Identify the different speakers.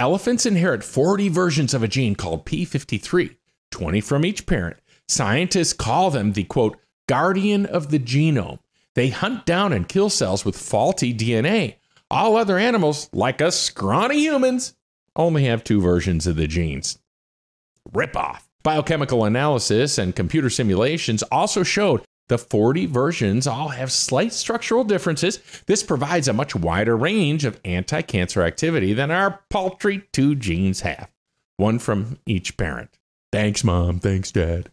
Speaker 1: Elephants inherit 40 versions of a gene called P53, 20 from each parent. Scientists call them the quote, guardian of the genome. They hunt down and kill cells with faulty DNA. All other animals, like us scrawny humans, only have two versions of the genes. Rip off. Biochemical analysis and computer simulations also showed the 40 versions all have slight structural differences. This provides a much wider range of anti cancer activity than our paltry two genes have, one from each parent. Thanks, Mom. Thanks, Dad.